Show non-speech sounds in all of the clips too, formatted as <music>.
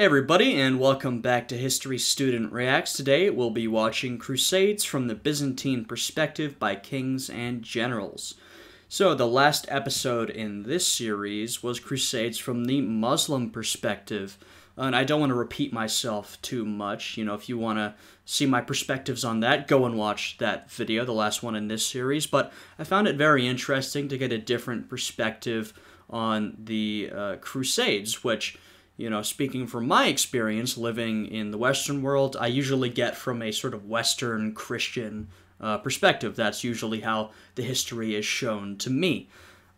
Hey everybody, and welcome back to History Student Reacts. Today we'll be watching Crusades from the Byzantine Perspective by Kings and Generals. So, the last episode in this series was Crusades from the Muslim perspective. And I don't want to repeat myself too much. You know, if you want to see my perspectives on that, go and watch that video, the last one in this series. But I found it very interesting to get a different perspective on the uh, Crusades, which you know, speaking from my experience living in the Western world, I usually get from a sort of Western Christian uh, perspective. That's usually how the history is shown to me.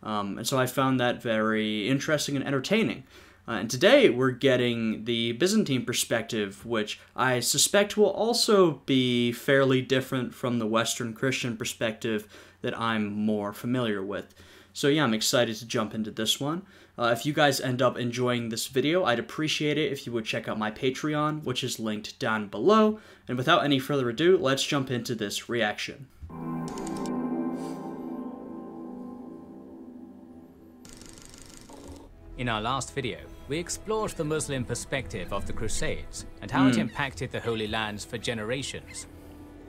Um, and so I found that very interesting and entertaining. Uh, and today we're getting the Byzantine perspective, which I suspect will also be fairly different from the Western Christian perspective that I'm more familiar with. So yeah, I'm excited to jump into this one. Uh, if you guys end up enjoying this video, I'd appreciate it if you would check out my Patreon, which is linked down below. And without any further ado, let's jump into this reaction. In our last video, we explored the Muslim perspective of the Crusades and how mm. it hmm. impacted the Holy Lands for generations.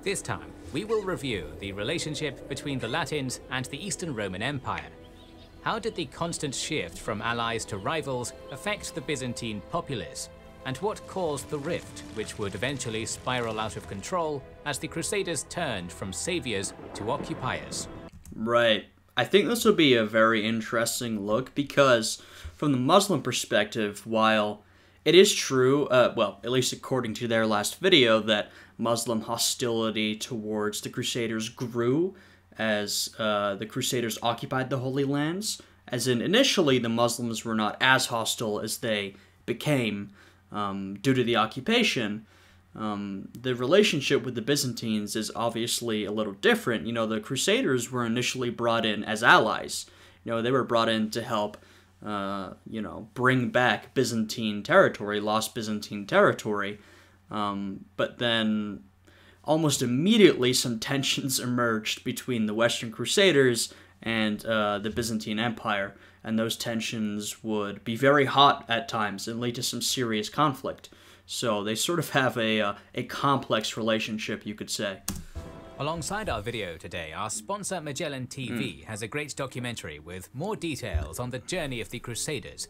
This time, we will review the relationship between the Latins and the Eastern Roman Empire how did the constant shift from allies to rivals affect the Byzantine populace? And what caused the rift, which would eventually spiral out of control as the Crusaders turned from saviors to occupiers? Right. I think this will be a very interesting look because, from the Muslim perspective, while it is true, uh, well, at least according to their last video, that Muslim hostility towards the Crusaders grew as uh, the Crusaders occupied the Holy Lands. As in, initially, the Muslims were not as hostile as they became um, due to the occupation. Um, the relationship with the Byzantines is obviously a little different. You know, the Crusaders were initially brought in as allies. You know, they were brought in to help, uh, you know, bring back Byzantine territory, lost Byzantine territory. Um, but then almost immediately some tensions <laughs> emerged between the Western Crusaders and uh, the Byzantine Empire, and those tensions would be very hot at times and lead to some serious conflict. So they sort of have a, uh, a complex relationship, you could say. Alongside our video today, our sponsor Magellan TV mm. has a great documentary with more details on the journey of the Crusaders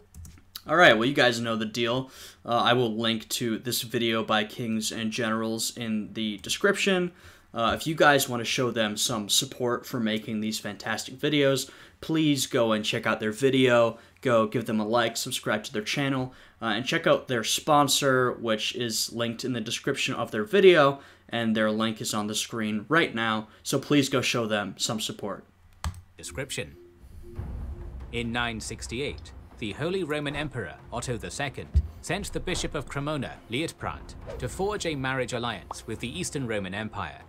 Alright, well you guys know the deal. Uh, I will link to this video by Kings and Generals in the description. Uh, if you guys want to show them some support for making these fantastic videos, please go and check out their video. Go give them a like, subscribe to their channel, uh, and check out their sponsor, which is linked in the description of their video, and their link is on the screen right now, so please go show them some support. Description In 968, the Holy Roman Emperor Otto II sent the Bishop of Cremona, Liutprand, to forge a marriage alliance with the Eastern Roman Empire.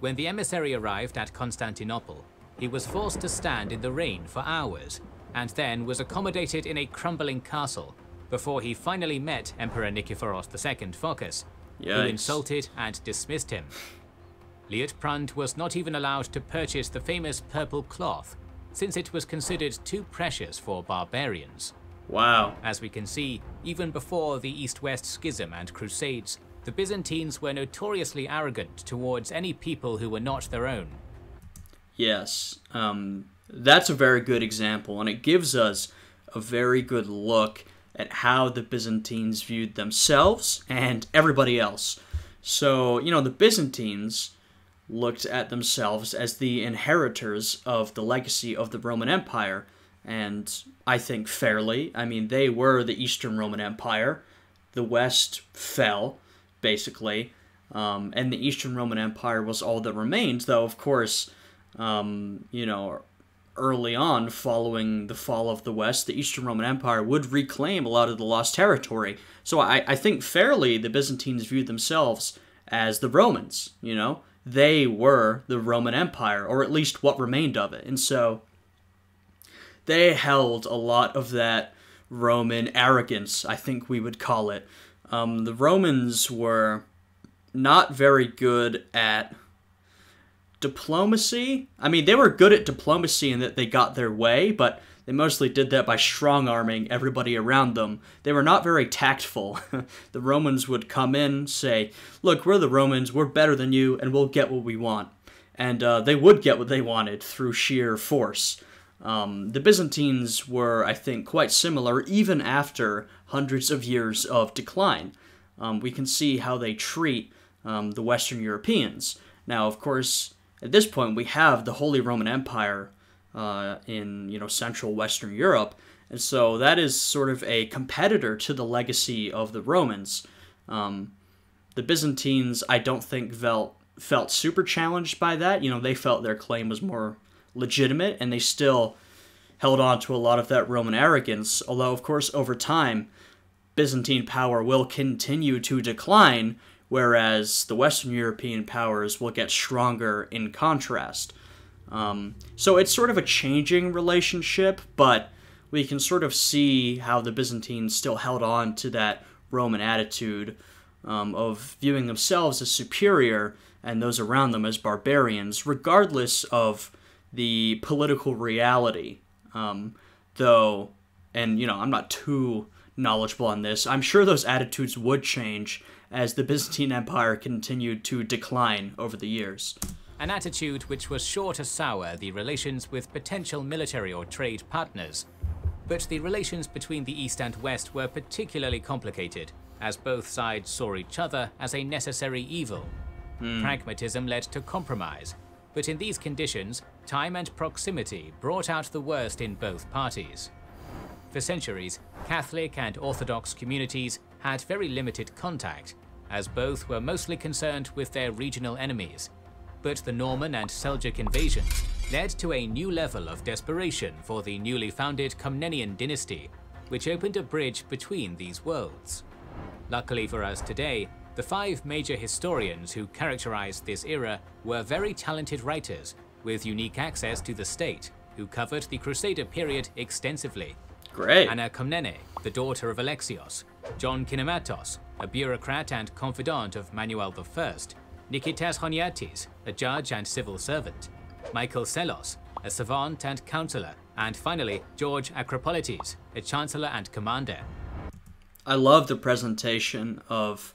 When the emissary arrived at Constantinople, he was forced to stand in the rain for hours, and then was accommodated in a crumbling castle before he finally met Emperor Nikephoros II Phocas, Yikes. who insulted and dismissed him. Liutprand was not even allowed to purchase the famous purple cloth since it was considered too precious for barbarians. Wow. As we can see, even before the East-West Schism and Crusades, the Byzantines were notoriously arrogant towards any people who were not their own. Yes, um, that's a very good example, and it gives us a very good look at how the Byzantines viewed themselves and everybody else. So, you know, the Byzantines looked at themselves as the inheritors of the legacy of the Roman Empire, and I think fairly. I mean, they were the Eastern Roman Empire. The West fell, basically, um, and the Eastern Roman Empire was all that remained, though, of course, um, you know, early on, following the fall of the West, the Eastern Roman Empire would reclaim a lot of the lost territory. So I, I think fairly the Byzantines viewed themselves as the Romans, you know? They were the Roman Empire, or at least what remained of it. And so they held a lot of that Roman arrogance, I think we would call it. Um, the Romans were not very good at diplomacy. I mean, they were good at diplomacy in that they got their way, but they mostly did that by strong arming everybody around them. They were not very tactful. <laughs> the Romans would come in, say, Look, we're the Romans, we're better than you, and we'll get what we want. And uh, they would get what they wanted through sheer force. Um, the Byzantines were, I think, quite similar even after hundreds of years of decline. Um, we can see how they treat um, the Western Europeans. Now, of course, at this point, we have the Holy Roman Empire uh, in you know Central Western Europe, and so that is sort of a competitor to the legacy of the Romans. Um, the Byzantines, I don't think felt felt super challenged by that. You know, they felt their claim was more legitimate, and they still held on to a lot of that Roman arrogance. Although, of course, over time, Byzantine power will continue to decline, whereas the Western European powers will get stronger in contrast. Um, so it's sort of a changing relationship, but we can sort of see how the Byzantines still held on to that Roman attitude um, of viewing themselves as superior and those around them as barbarians, regardless of the political reality. Um, though, and you know, I'm not too knowledgeable on this, I'm sure those attitudes would change as the Byzantine Empire continued to decline over the years. An attitude which was sure to sour the relations with potential military or trade partners. But the relations between the East and West were particularly complicated, as both sides saw each other as a necessary evil. Mm. Pragmatism led to compromise, but in these conditions, time and proximity brought out the worst in both parties. For centuries, Catholic and Orthodox communities had very limited contact, as both were mostly concerned with their regional enemies. But the Norman and Seljuk invasions led to a new level of desperation for the newly founded Komnenian dynasty, which opened a bridge between these worlds. Luckily for us today, the five major historians who characterized this era were very talented writers with unique access to the state, who covered the Crusader period extensively. Great. Anna Komnene, the daughter of Alexios, John Kinnamos, a bureaucrat and confidant of Manuel I, Nikitas Choniates, a judge and civil servant, Michael Psellos, a savant and counselor, and finally George Acropolites, a chancellor and commander. I love the presentation of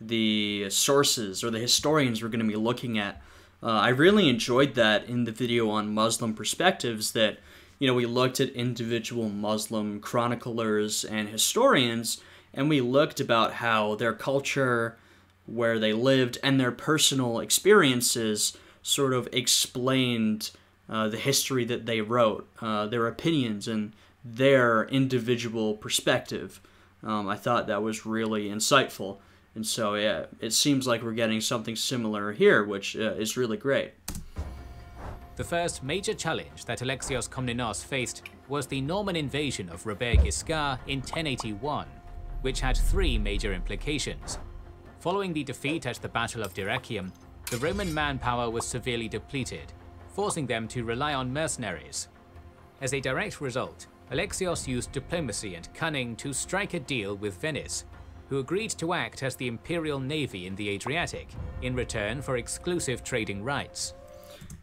the sources or the historians we're going to be looking at. Uh, I really enjoyed that in the video on Muslim perspectives that, you know, we looked at individual Muslim chroniclers and historians and we looked about how their culture, where they lived, and their personal experiences sort of explained uh, the history that they wrote, uh, their opinions, and their individual perspective. Um, I thought that was really insightful. And so, yeah, it seems like we're getting something similar here, which uh, is really great. The first major challenge that Alexios Komnenos faced was the Norman invasion of Robert Guiscard in 1081, which had three major implications. Following the defeat at the Battle of Dyrrhachium, the Roman manpower was severely depleted, forcing them to rely on mercenaries. As a direct result, Alexios used diplomacy and cunning to strike a deal with Venice, who agreed to act as the imperial navy in the Adriatic in return for exclusive trading rights.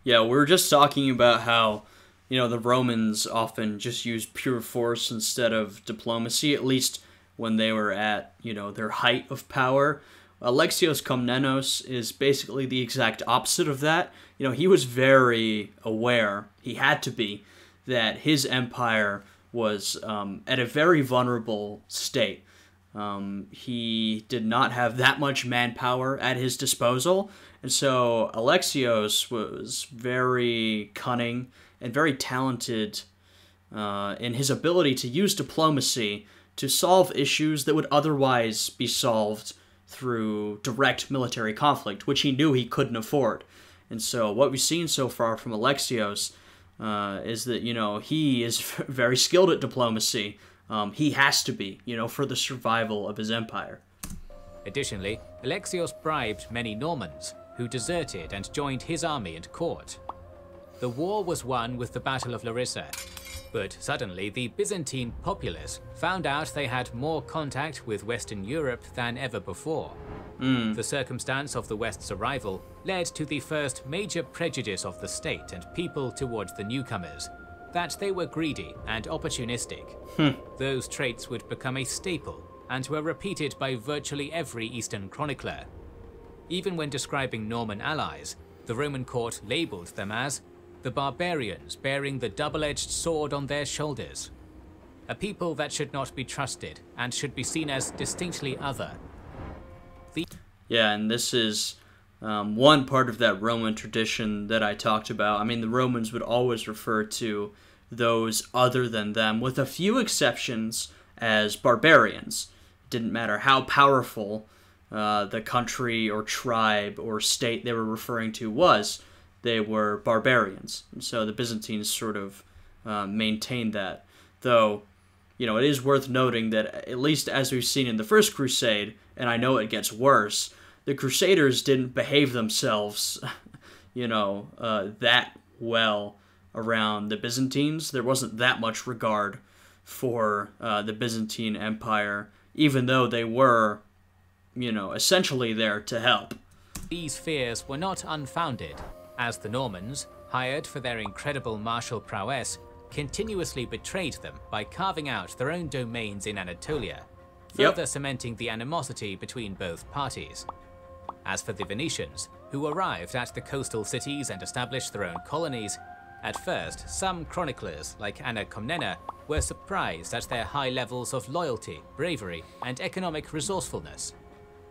Yeah, we were just talking about how, you know, the Romans often just used pure force instead of diplomacy, at least when they were at, you know, their height of power. Alexios Komnenos is basically the exact opposite of that. You know, he was very aware, he had to be, that his empire was um, at a very vulnerable state. Um, he did not have that much manpower at his disposal, and so Alexios was very cunning and very talented uh, in his ability to use diplomacy to solve issues that would otherwise be solved through direct military conflict, which he knew he couldn't afford. And so, what we've seen so far from Alexios uh, is that, you know, he is <laughs> very skilled at diplomacy um, he has to be, you know, for the survival of his empire. Additionally, Alexios bribed many Normans, who deserted and joined his army and court. The war was won with the Battle of Larissa, but suddenly the Byzantine populace found out they had more contact with Western Europe than ever before. Mm. The circumstance of the West's arrival led to the first major prejudice of the state and people towards the newcomers, that they were greedy and opportunistic. Those traits would become a staple and were repeated by virtually every Eastern chronicler. Even when describing Norman allies, the Roman court labelled them as the barbarians bearing the double-edged sword on their shoulders. A people that should not be trusted and should be seen as distinctly other. The yeah, and this is um, one part of that Roman tradition that I talked about. I mean, the Romans would always refer to those other than them, with a few exceptions, as barbarians. It didn't matter how powerful uh, the country or tribe or state they were referring to was, they were barbarians. And so the Byzantines sort of uh, maintained that. Though, you know, it is worth noting that, at least as we've seen in the First Crusade, and I know it gets worse, the Crusaders didn't behave themselves, <laughs> you know, uh, that well around the Byzantines. There wasn't that much regard for uh, the Byzantine Empire, even though they were, you know, essentially there to help. These fears were not unfounded, as the Normans, hired for their incredible martial prowess, continuously betrayed them by carving out their own domains in Anatolia, further yep. cementing the animosity between both parties. As for the Venetians, who arrived at the coastal cities and established their own colonies, at first some chroniclers, like Anna Comnena, were surprised at their high levels of loyalty, bravery, and economic resourcefulness.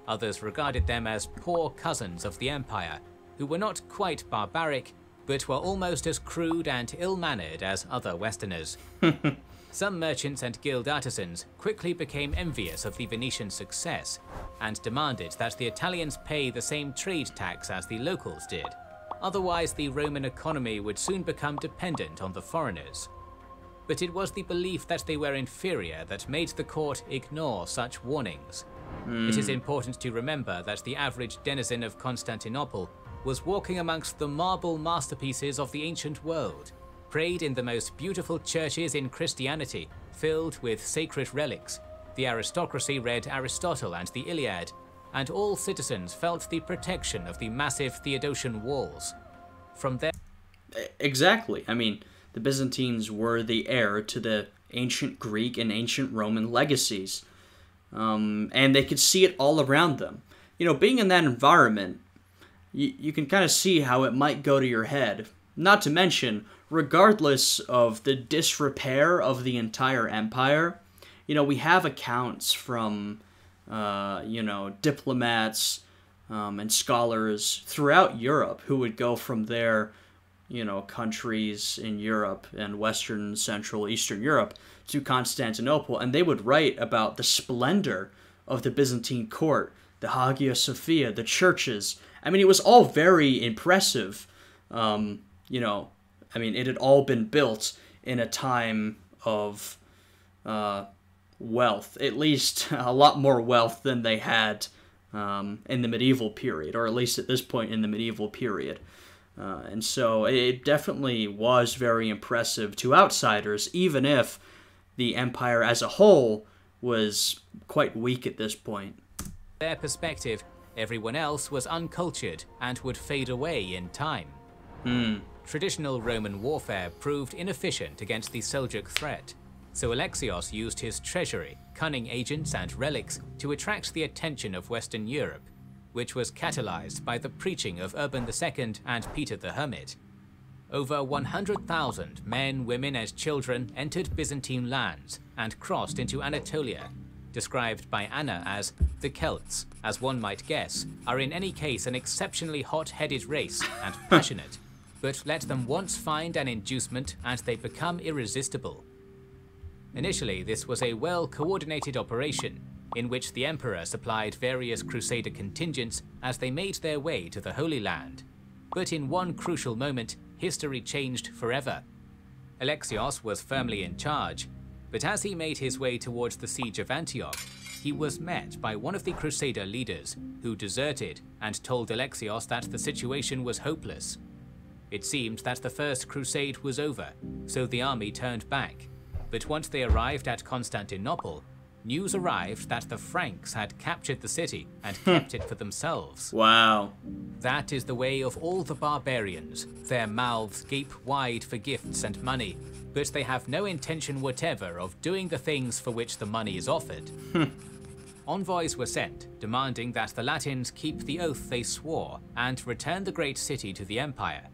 Others regarded them as poor cousins of the empire, who were not quite barbaric, but were almost as crude and ill-mannered as other Westerners. <laughs> Some merchants and guild artisans quickly became envious of the Venetian success and demanded that the Italians pay the same trade tax as the locals did. Otherwise, the Roman economy would soon become dependent on the foreigners. But it was the belief that they were inferior that made the court ignore such warnings. Mm. It is hmm. important to remember that the average denizen of Constantinople was walking amongst the marble masterpieces of the ancient world, prayed in the most beautiful churches in Christianity, filled with sacred relics. The aristocracy read Aristotle and the Iliad, and all citizens felt the protection of the massive Theodosian walls. From there. Exactly. I mean, the Byzantines were the heir to the ancient Greek and ancient Roman legacies. Um, and they could see it all around them. You know, being in that environment, you, you can kind of see how it might go to your head. Not to mention, regardless of the disrepair of the entire empire, you know, we have accounts from, uh, you know, diplomats um, and scholars throughout Europe who would go from their, you know, countries in Europe and Western, Central, Eastern Europe to Constantinople, and they would write about the splendor of the Byzantine court, the Hagia Sophia, the churches, I mean, it was all very impressive. Um, you know, I mean, it had all been built in a time of uh, wealth, at least <laughs> a lot more wealth than they had um, in the medieval period, or at least at this point in the medieval period. Uh, and so it definitely was very impressive to outsiders, even if the empire as a whole was quite weak at this point. Their perspective Everyone else was uncultured and would fade away in time. Hmm. Traditional Roman warfare proved inefficient against the Seljuk threat, so Alexios used his treasury, cunning agents and relics to attract the attention of Western Europe, which was catalyzed by the preaching of Urban II and Peter the Hermit. Over 100,000 men, women and children entered Byzantine lands and crossed into Anatolia described by Anna as the Celts, as one might guess, are in any case an exceptionally hot-headed race and <laughs> passionate, but let them once find an inducement and they become irresistible. Initially, this was a well-coordinated operation, in which the Emperor supplied various Crusader contingents as they made their way to the Holy Land. But in one crucial moment, history changed forever. Alexios was firmly in charge, but as he made his way towards the siege of Antioch, he was met by one of the Crusader leaders, who deserted and told Alexios that the situation was hopeless. It seemed that the First Crusade was over, so the army turned back. But once they arrived at Constantinople, news arrived that the Franks had captured the city and <laughs> kept it for themselves. Wow. That is the way of all the barbarians, their mouths gape wide for gifts and money, but they have no intention whatever of doing the things for which the money is offered. Hmm. Envoys were sent, demanding that the Latins keep the oath they swore and return the great city to the Empire.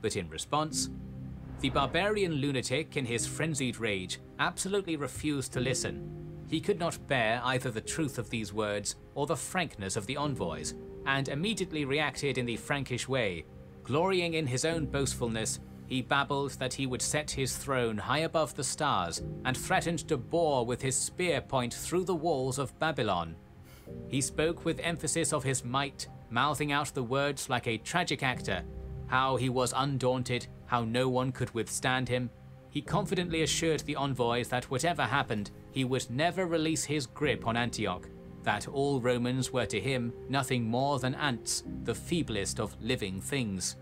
But in response, the barbarian lunatic, in his frenzied rage, absolutely refused to listen. He could not bear either the truth of these words or the frankness of the envoys, and immediately reacted in the Frankish way. Glorying in his own boastfulness, he babbled that he would set his throne high above the stars and threatened to bore with his spear point through the walls of Babylon. He spoke with emphasis of his might, mouthing out the words like a tragic actor, how he was undaunted, how no one could withstand him. He confidently assured the envoys that whatever happened, he would never release his grip on Antioch, that all Romans were to him nothing more than ants, the feeblest of living things.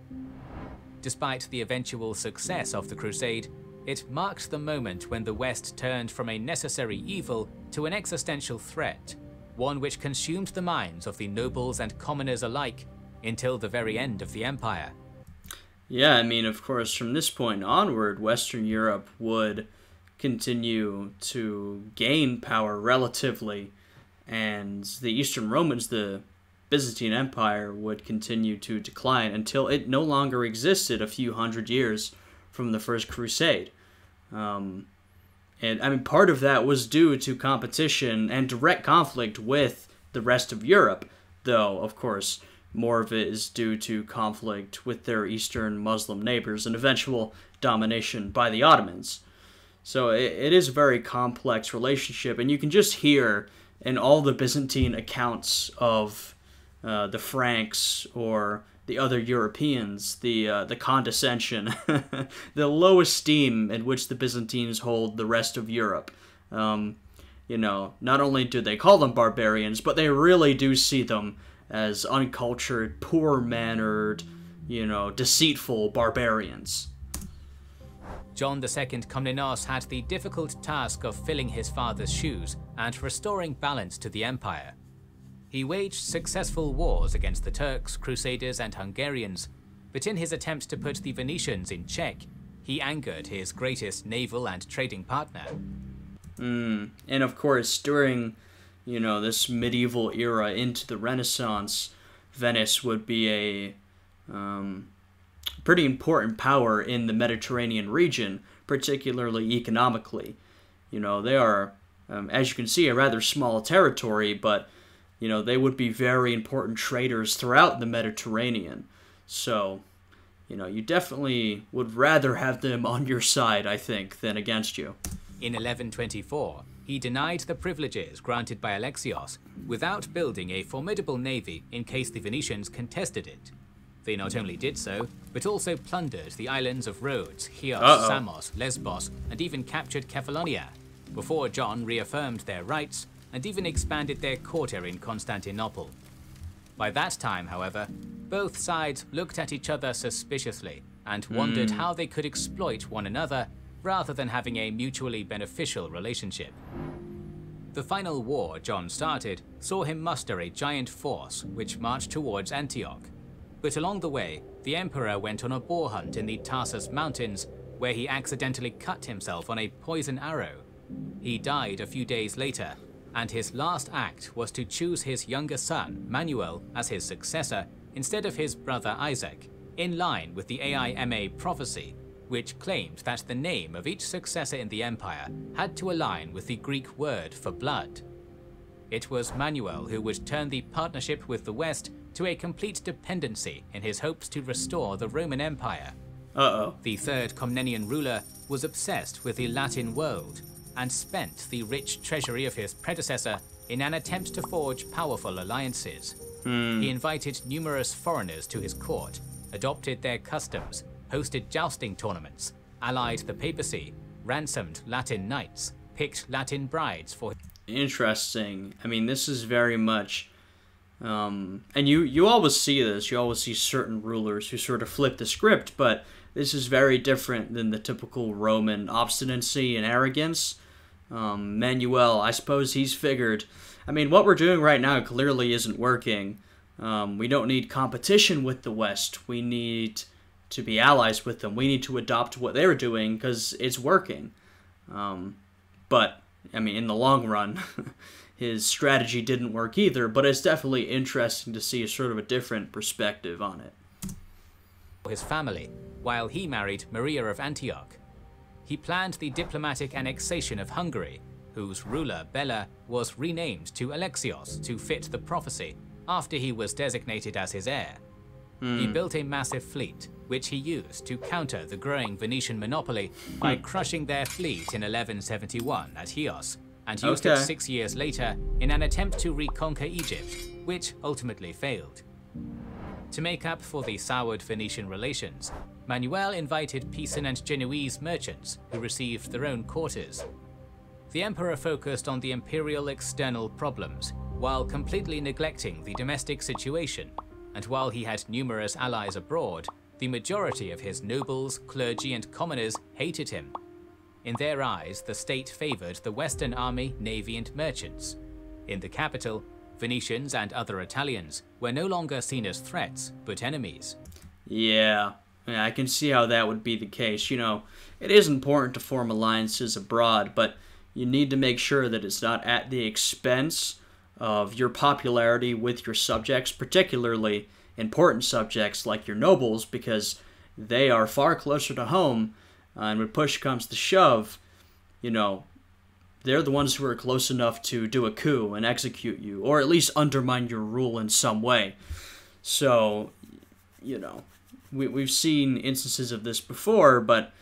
Despite the eventual success of the crusade, it marked the moment when the West turned from a necessary evil to an existential threat, one which consumed the minds of the nobles and commoners alike until the very end of the empire. Yeah, I mean, of course, from this point onward, Western Europe would continue to gain power relatively, and the Eastern Romans, the Byzantine Empire would continue to decline until it no longer existed a few hundred years from the First Crusade. Um, and I mean, part of that was due to competition and direct conflict with the rest of Europe, though, of course, more of it is due to conflict with their Eastern Muslim neighbors and eventual domination by the Ottomans. So it, it is a very complex relationship, and you can just hear in all the Byzantine accounts of uh, the Franks or the other Europeans, the uh, the condescension, <laughs> the low esteem in which the Byzantines hold the rest of Europe. Um, you know, not only do they call them barbarians, but they really do see them as uncultured, poor mannered, you know, deceitful barbarians. John II Komnenos had the difficult task of filling his father's shoes and restoring balance to the empire. He waged successful wars against the Turks, Crusaders, and Hungarians, but in his attempt to put the Venetians in check, he angered his greatest naval and trading partner. Mm. And of course, during you know this medieval era into the Renaissance, Venice would be a um, pretty important power in the Mediterranean region, particularly economically. You know, they are, um, as you can see, a rather small territory, but you know, they would be very important traders throughout the Mediterranean. So, you know, you definitely would rather have them on your side, I think, than against you. In 1124, he denied the privileges granted by Alexios without building a formidable navy in case the Venetians contested it. They not only did so, but also plundered the islands of Rhodes, Chios, Uh-oh. Samos, Lesbos, and even captured Kephallonia, before John reaffirmed their rights and even expanded their quarter in Constantinople. By that time, however, both sides looked at each other suspiciously and wondered mm. how they could exploit one another rather than having a mutually beneficial relationship. The final war John started saw him muster a giant force which marched towards Antioch. But along the way, the emperor went on a boar hunt in the Taurus Mountains where he accidentally cut himself on a poison arrow. He died a few days later and his last act was to choose his younger son, Manuel, as his successor instead of his brother Isaac, in line with the AIMA prophecy, which claimed that the name of each successor in the empire had to align with the Greek word for blood. It was Manuel who would turn the partnership with the West to a complete dependency in his hopes to restore the Roman Empire. Uh-oh. The third Komnenian ruler was obsessed with the Latin world and spent the rich treasury of his predecessor in an attempt to forge powerful alliances. Hmm. He invited numerous foreigners to his court, adopted their customs, hosted jousting tournaments, allied the papacy, ransomed Latin knights, picked Latin brides for. Interesting. I mean, this is very much. Um, and you, you always see this. You always see certain rulers who sort of flip the script, but this is very different than the typical Roman obstinacy and arrogance. Um, Manuel, I suppose he's figured. I mean, what we're doing right now clearly isn't working. Um, we don't need competition with the West. We need to be allies with them. We need to adopt what they're doing because it's working. Um, but I mean, in the long run, <laughs> his strategy didn't work either. But it's definitely interesting to see a sort of a different perspective on it. His family, while he married Maria of Antioch. He planned the diplomatic annexation of Hungary, whose ruler Bela was renamed to Alexios to fit the prophecy after he was designated as his heir. Mm. He built a massive fleet, which he used to counter the growing Venetian monopoly by hmm. crushing their fleet in 1171 at Chios, and used okay. it six years later in an attempt to reconquer Egypt, which ultimately failed. To make up for the soured Venetian relations, Manuel invited Pisan and Genoese merchants who received their own quarters. The emperor focused on the imperial external problems, while completely neglecting the domestic situation, and while he had numerous allies abroad, the majority of his nobles, clergy and commoners hated him. In their eyes, the state favored the Western army, navy and merchants. In the capital, Venetians and other Italians were no longer seen as threats, but enemies. Yeah, yeah, I can see how that would be the case. You know, it is important to form alliances abroad, but you need to make sure that it's not at the expense of your popularity with your subjects, particularly important subjects like your nobles, because they are far closer to home. Uh, and when push comes to shove, you know, they're the ones who are close enough to do a coup and execute you, or at least undermine your rule in some way. So, you know, we, we've seen instances of this before, but,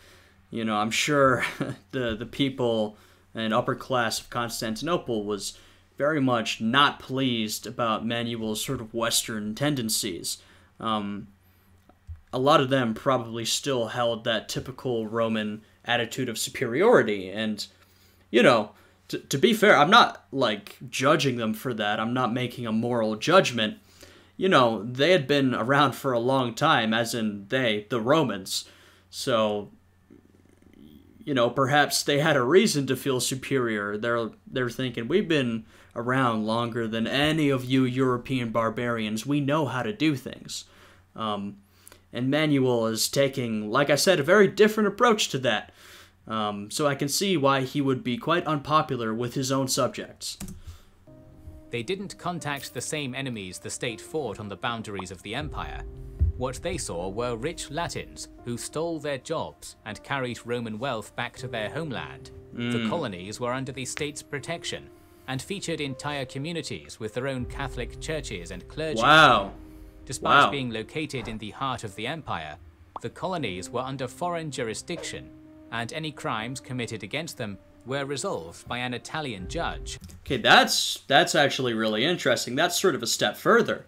you know, I'm sure <laughs> the, the people and upper class of Constantinople was very much not pleased about Manuel's sort of Western tendencies. Um, a lot of them probably still held that typical Roman attitude of superiority, and you know, to, to be fair, I'm not like judging them for that. I'm not making a moral judgment. You know, they had been around for a long time, as in they, the Romans. So, you know, perhaps they had a reason to feel superior. They're they're thinking we've been around longer than any of you European barbarians. We know how to do things. Um, and Manuel is taking, like I said, a very different approach to that. Um, so I can see why he would be quite unpopular with his own subjects. They didn't contact the same enemies the state fought on the boundaries of the empire. What they saw were rich Latins who stole their jobs and carried Roman wealth back to their homeland. Mm. The colonies were under the state's protection and featured entire communities with their own Catholic churches and clergy. Wow. Despite wow. being located in the heart of the empire, the colonies were under foreign jurisdiction and any crimes committed against them were resolved by an Italian judge. Okay, that's that's actually really interesting. That's sort of a step further.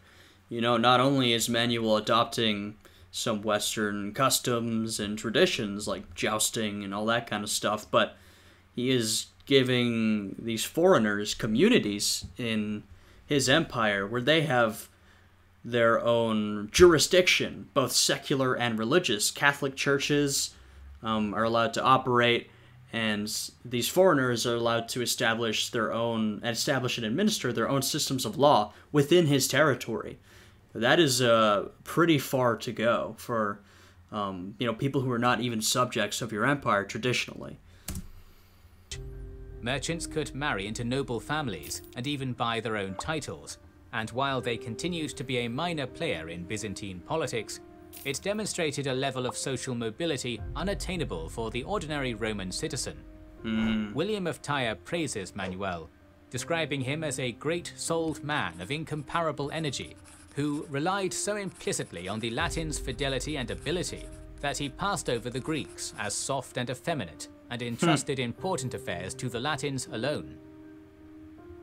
You know, not only is Manuel adopting some Western customs and traditions like jousting and all that kind of stuff, but he is giving these foreigners communities in his empire where they have their own jurisdiction, both secular and religious. Catholic churches, um, are allowed to operate, and these foreigners are allowed to establish their own, establish and administer their own systems of law within his territory. That is uh, pretty far to go for um, you know people who are not even subjects of your empire traditionally. Merchants could marry into noble families and even buy their own titles, and while they continued to be a minor player in Byzantine politics, it demonstrated a level of social mobility unattainable for the ordinary Roman citizen. Mm. William of Tyre praises Manuel, describing him as a great-souled man of incomparable energy, who relied so implicitly on the Latins' fidelity and ability that he passed over the Greeks as soft and effeminate and hmm. entrusted important affairs to the Latins alone.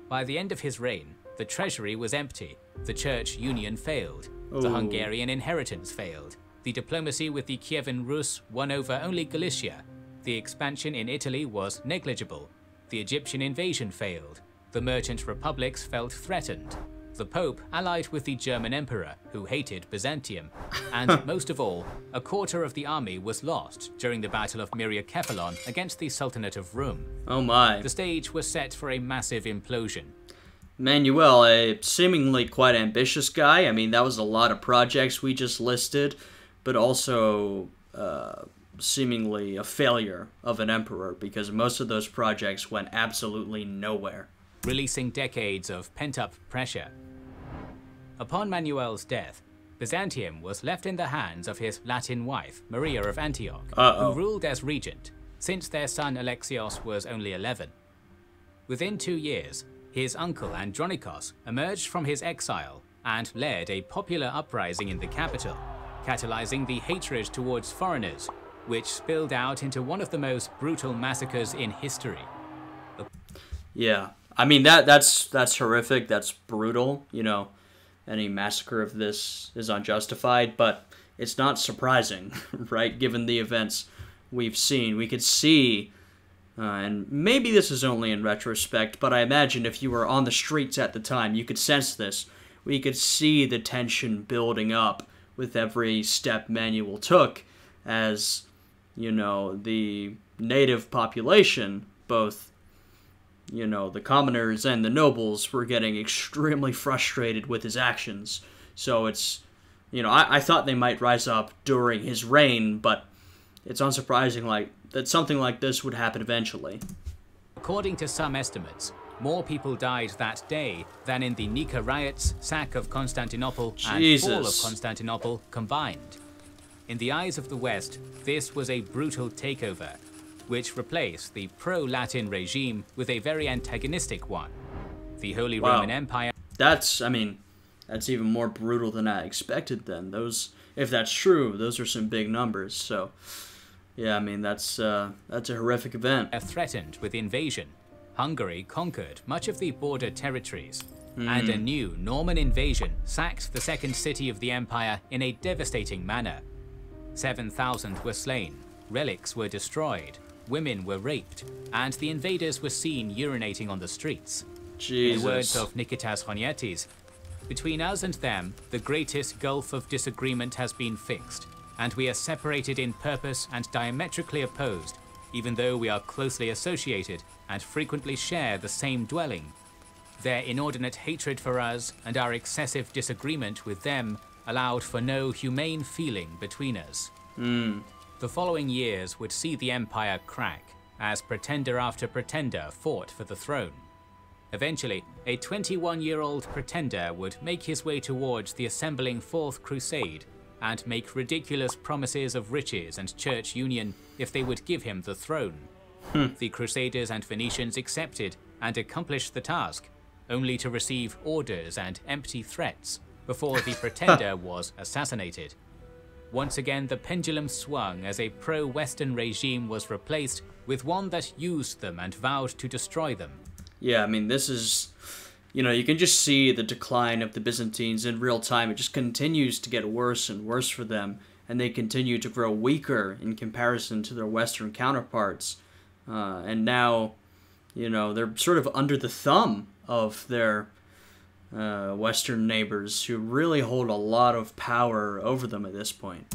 By the end of his reign, the treasury was empty, the church union failed, the oh. Hungarian inheritance failed. The diplomacy with the Kievan Rus won over only Galicia. The expansion in Italy was negligible. The Egyptian invasion failed. The merchant republics felt threatened. The Pope allied with the German Emperor, who hated Byzantium. And <laughs> most of all, a quarter of the army was lost during the Battle of Myriokephalon against the Sultanate of Rum. Oh my. The stage was set for a massive implosion. Manuel, a seemingly quite ambitious guy. I mean, that was a lot of projects we just listed. but also uh, seemingly a failure of an emperor because most of those projects went absolutely nowhere. Releasing decades of pent up pressure. Upon Manuel's death, Byzantium was left in the hands of his Latin wife, Maria of Antioch, Uh-oh. who ruled as regent since their son Alexios was only 11. Within two years, his uncle Andronikos emerged from his exile and led a popular uprising in the capital, catalyzing the hatred towards foreigners, which spilled out into one of the most brutal massacres in history. Yeah, I mean that that's that's horrific. That's brutal. You know, any massacre of this is unjustified, but it's not surprising, <laughs> right? Given the events we've seen, we could see, uh, and maybe this is only in retrospect, but I imagine if you were on the streets at the time, you could sense this. We could see the tension building up with every step Manuel took, as you know the native population, both you know, the commoners and the nobles were getting extremely <laughs> frustrated with his actions. So it's, you know, I, I thought they might rise up during his reign, but it's unsurprising like that something like this would happen eventually. According to some estimates, more people died that day than in the Nika riots, sack of Constantinople, and fall of Constantinople combined. In the eyes of the West, this was a brutal takeover, which replaced the pro-Latin regime with a very antagonistic one. The Holy Wow. Roman Empire That's, I mean, that's even more brutal than I expected. Then those, if that's true, those are some big numbers. So, yeah, I mean that's uh, that's a horrific event. threatened with invasion. Hungary conquered much of the border territories, and a new Norman invasion sacked the second city of the empire in a devastating manner. 7,000 were slain, relics were destroyed, women were raped, and the invaders were seen urinating on the streets. Jesus. In words of Nikitas Choniates, between us and them, the greatest gulf of disagreement has been fixed, and we are separated in purpose and diametrically opposed, even though we are closely associated and frequently share the same dwelling. Their inordinate hatred for us and our excessive disagreement with them allowed for no humane feeling between us. Hmm. The following years would see the empire crack as pretender after pretender fought for the throne. Eventually, a 21 year old pretender would make his way towards the assembling Fourth Crusade and make ridiculous promises of riches and church union if they would give him the throne. Hmm. The Crusaders and Venetians accepted and accomplished the task, only to receive orders and empty threats before the <laughs> pretender was assassinated. Once again, the pendulum swung as a pro Western regime was replaced with one that used them and vowed to destroy them. Yeah, I mean, this is, you know, you can just see the decline of the Byzantines in real time. It just continues to get worse and worse for them, and they continue to grow weaker in comparison to their Western counterparts. Uh, and now, you know, they're sort of under the thumb of their uh, Western neighbors who really hold a lot of power over them at this point.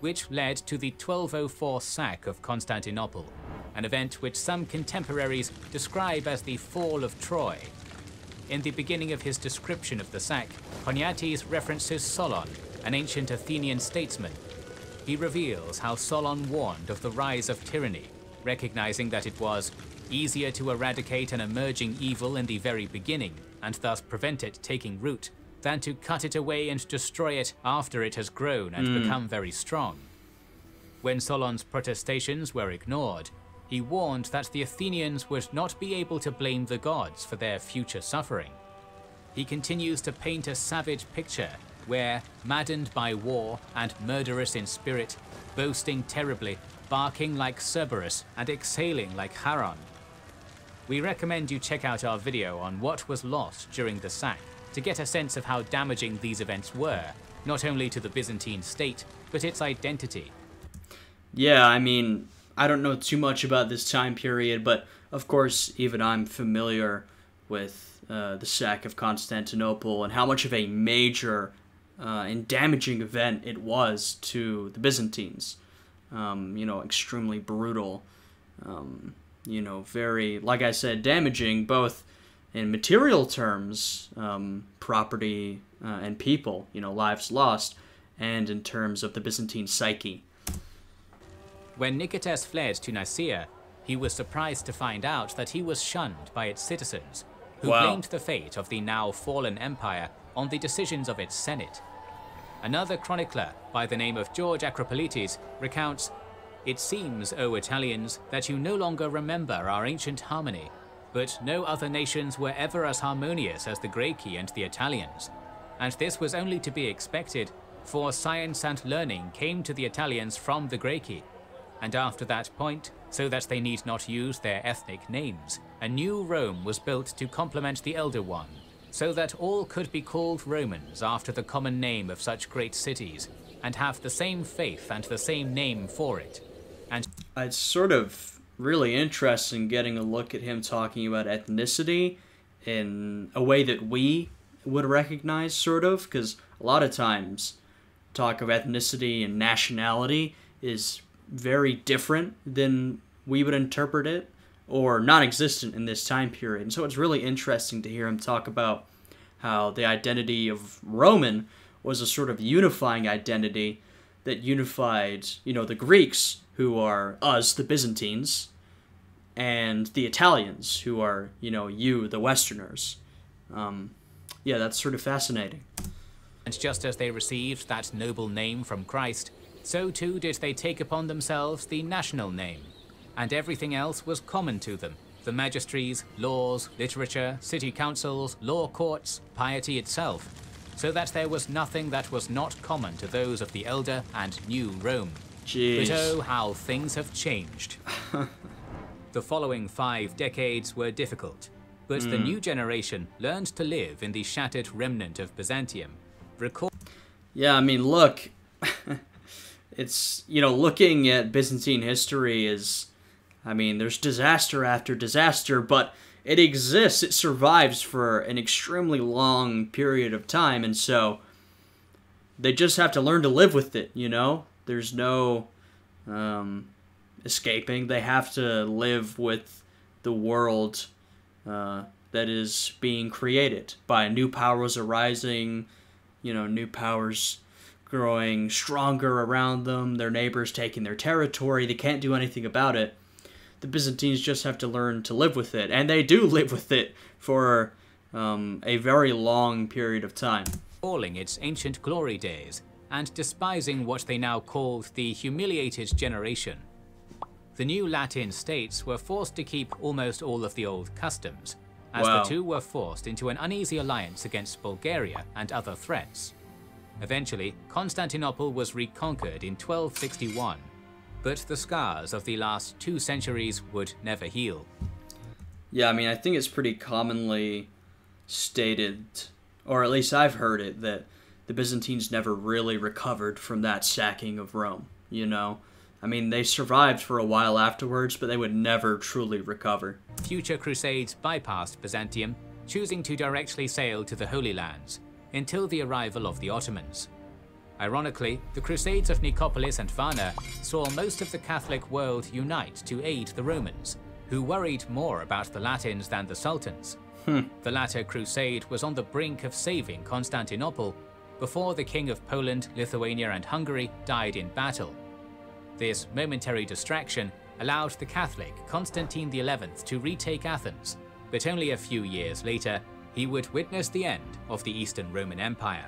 which led to the 1204 sack of Constantinople, an event which some contemporaries describe as the fall of Troy. In the beginning of his description of the sack, Choniates references Solon, an ancient Athenian statesman. He reveals how Solon warned of the rise of tyranny, recognizing that it was easier to eradicate an emerging evil in the very beginning and thus prevent it taking root than to cut it away and destroy it after it has grown and hmm. become very strong. When Solon's protestations were ignored, he warned that the Athenians would not be able to blame the gods for their future suffering. He continues to paint a savage picture where, maddened by war and murderous in spirit, boasting terribly, barking like Cerberus, and exhaling like Charon, we recommend you check out our video on what was lost during the sack to get a sense of how damaging these events were, not only to the Byzantine state, but its identity. Yeah, I mean, I don't know too much about this time period, but of course, even I'm familiar with uh, the sack of Constantinople and how much of a major uh, and damaging event it was to the Byzantines. Um, you know, extremely brutal. Um, you know, very, like I said, damaging both in material terms, um, property uh, and people, you know, lives lost, and in terms of the Byzantine psyche. When Nicetas fled to Nicaea, he was surprised to find out that he was shunned by its citizens, who Wow. blamed the fate of the now fallen empire on the decisions of its senate. Another chronicler, by the name of George Acropolites, recounts It seems, O Italians, that you no longer remember our ancient harmony, but no other nations were ever as harmonious as the Greci and the Italians. And this was only to be expected, for science and learning came to the Italians from the Greci. And after that point, so that they need not use their ethnic names, a new Rome was built to complement the elder one, so that all could be called Romans after the common name of such great cities, and have the same faith and the same name for it. And It's sort of really interesting getting a look at him talking about ethnicity in a way that we would recognize, sort of, because a lot of times talk of ethnicity and nationality is very different than we would interpret it or non-existent in this time period. And so it's really interesting to hear him talk about how the identity of Roman was a sort of unifying identity that unified, you know, the Greeks, who are us, the Byzantines, and the Italians, who are, you know, you, the Westerners. Um, yeah, that's sort of fascinating. And just as they received that noble name from Christ, so too did they take upon themselves the national name. And everything else was common to them the magistries, laws, literature, city councils, law courts, piety itself, so that there was nothing that was not common to those of the elder and new Rome. Jeez. But oh, how things have changed. <laughs> the following five decades were difficult, but the hmm. new generation learned to live in the shattered remnant of Byzantium. Recall Yeah, I mean, look, <laughs> it's, you know, looking at Byzantine history is, I mean, there's disaster after disaster, but it exists, it survives for an extremely long period of time, and so they just have to learn to live with it, you know? There's no um, escaping. They have to live with the world uh, that is being created by new powers arising, you know, new powers growing stronger around them, their neighbors taking their territory. They can't do anything about it. The Byzantines just have to learn to live with it, and they do <laughs> live with it for um, a very long period of time. recalling its ancient glory days and despising what they now called the humiliated generation. The new Latin states were forced to keep almost all of the old customs, as Wow. the two were forced into an uneasy alliance against Bulgaria and other threats. Eventually, Constantinople was reconquered in 1261, but the scars of the last two centuries would never heal. Yeah, I mean, I think it's pretty commonly stated, or at least I've heard it, that the Byzantines never really recovered from that sacking of Rome. You know? I mean, they survived for a while afterwards, but they would never truly recover. Future crusades bypassed Byzantium, choosing to directly sail to the Holy Lands, until the arrival of the Ottomans. Ironically, the Crusades of Nicopolis and Varna saw most of the Catholic world unite to aid the Romans, who worried more about the Latins than the Sultans. Hmm. The latter crusade was on the brink of saving Constantinople before the King of Poland, Lithuania, and Hungary died in battle. This momentary distraction allowed the Catholic Constantine XI to retake Athens, but only a few years later, he would witness the end of the Eastern Roman Empire.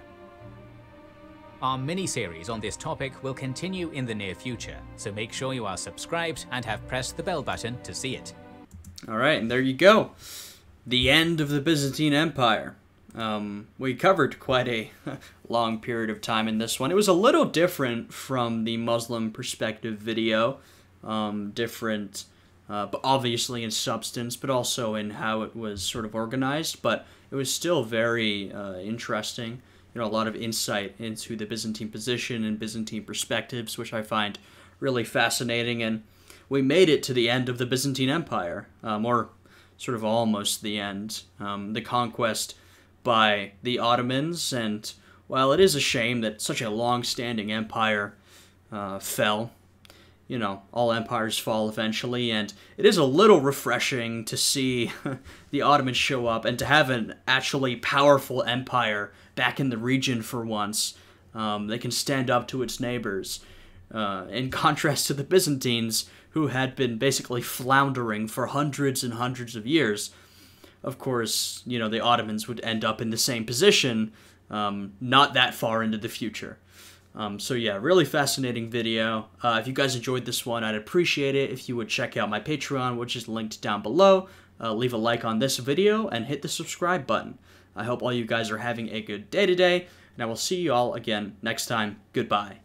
Our mini-series on this topic will continue in the near future, so make sure you are subscribed and have pressed the bell button to see it. All right, and there you go. The end of the Byzantine Empire. Um, we covered quite a <laughs> long period of time in this one. It was a little different from the Muslim perspective video, um, different, uh, but obviously in substance, but also in how it was sort of organized. But it was still very uh, interesting. You know, a lot of insight into the Byzantine position and Byzantine perspectives, which I find really fascinating. And we made it to the end of the Byzantine Empire, um, or sort of almost the end. Um, the conquest by the Ottomans, and while it is a shame that such a long standing empire uh, fell, you know, all empires fall eventually, and it is a little refreshing to see <laughs> the Ottomans show up and to have an actually powerful empire back in the region for once. Um, they can stand up to its neighbors. Uh, in contrast to the Byzantines, who had been basically floundering for hundreds and hundreds of years. Of course, you know, the Ottomans would end up in the same position um, not that far into the future. Um, so yeah, really fascinating video. Uh, if you guys enjoyed this one, I'd appreciate it if you would check out my Patreon, which is linked down below. Uh, leave a like on this video and hit the subscribe button. I hope all you guys are having a good day today, and I will see you all again next time. Goodbye.